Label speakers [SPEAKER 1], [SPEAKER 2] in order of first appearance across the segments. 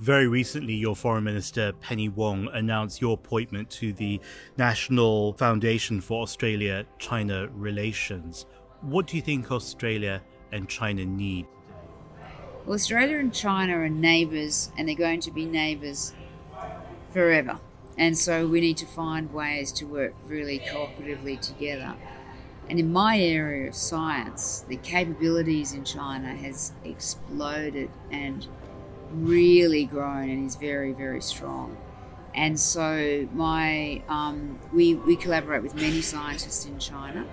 [SPEAKER 1] Very recently, your Foreign Minister Penny Wong announced your appointment to the National Foundation for Australia China Relations. What do you think Australia and China need?
[SPEAKER 2] Well, Australia and China are neighbours, and they're going to be neighbours forever. And so we need to find ways to work really cooperatively together. And in my area of science, the capabilities in China has exploded and really grown and is very, very strong. And so my um, we, we collaborate with many scientists in China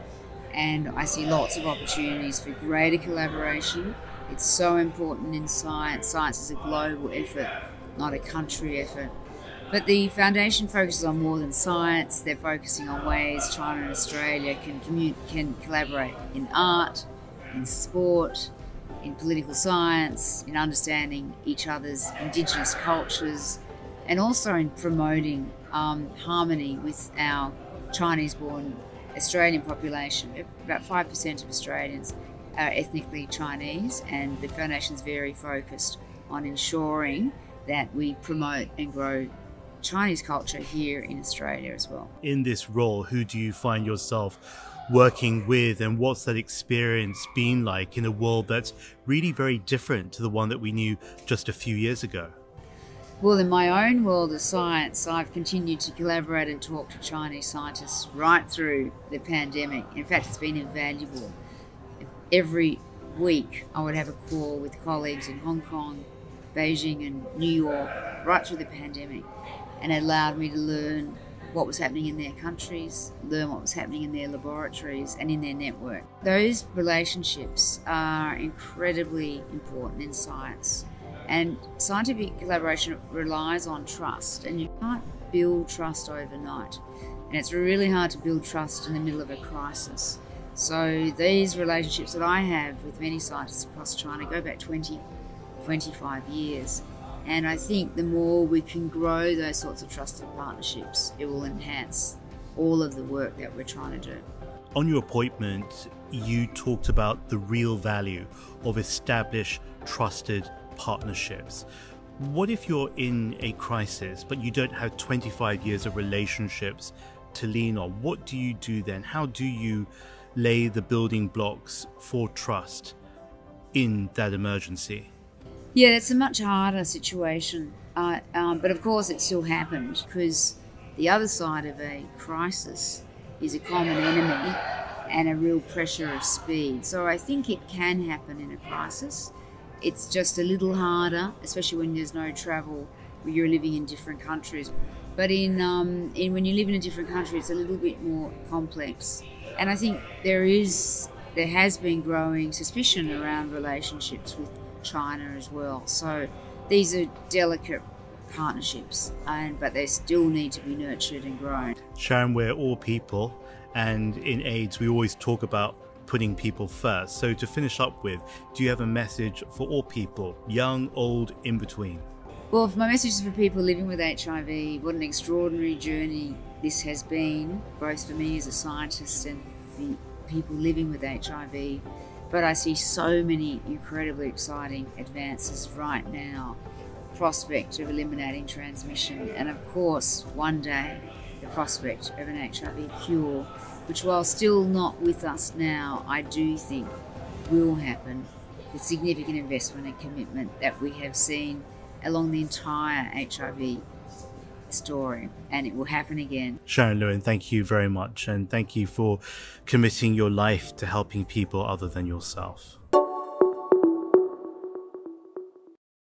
[SPEAKER 2] and I see lots of opportunities for greater collaboration. It's so important in science. Science is a global effort, not a country effort. But the foundation focuses on more than science. They're focusing on ways China and Australia can commun- can collaborate in art, in sport, in political science, in understanding each other's indigenous cultures, and also in promoting um, harmony with our Chinese born Australian population. About 5% of Australians are ethnically Chinese, and the Foundation is very focused on ensuring that we promote and grow Chinese culture here in Australia as well.
[SPEAKER 1] In this role, who do you find yourself working with and what's that experience been like in a world that's really very different to the one that we knew just a few years ago?
[SPEAKER 2] Well, in my own world of science, I've continued to collaborate and talk to Chinese scientists right through the pandemic. In fact, it's been invaluable. Every week, I would have a call with colleagues in Hong Kong, Beijing, and New York right through the pandemic, and it allowed me to learn what was happening in their countries, learn what was happening in their laboratories and in their network. Those relationships are incredibly important in science. And scientific collaboration relies on trust, and you can't build trust overnight. And it's really hard to build trust in the middle of a crisis. So these relationships that I have with many scientists across China go back 20, 25 years. And I think the more we can grow those sorts of trusted partnerships, it will enhance all of the work that we're trying to do.
[SPEAKER 1] On your appointment, you talked about the real value of established, trusted partnerships. What if you're in a crisis, but you don't have 25 years of relationships to lean on? What do you do then? How do you lay the building blocks for trust in that emergency?
[SPEAKER 2] Yeah, it's a much harder situation. Uh, um, but of course, it still happened because the other side of a crisis is a common enemy and a real pressure of speed. So I think it can happen in a crisis. It's just a little harder, especially when there's no travel, where you're living in different countries. But in, um, in when you live in a different country, it's a little bit more complex. And I think there is, there has been growing suspicion around relationships with China as well. So these are delicate partnerships, and but they still need to be nurtured and grown.
[SPEAKER 1] Sharon, we're all people, and in AIDS, we always talk about putting people first. So, to finish up with, do you have a message for all people, young, old, in between?
[SPEAKER 2] Well, my message is for people living with HIV. What an extraordinary journey this has been, both for me as a scientist and for people living with HIV. But I see so many incredibly exciting advances right now. Prospect of eliminating transmission, and of course, one day, the prospect of an HIV cure, which, while still not with us now, I do think will happen The significant investment and commitment that we have seen along the entire HIV story, and it will happen again.
[SPEAKER 1] Sharon Lewin, thank you very much, and thank you for committing your life to helping people other than yourself.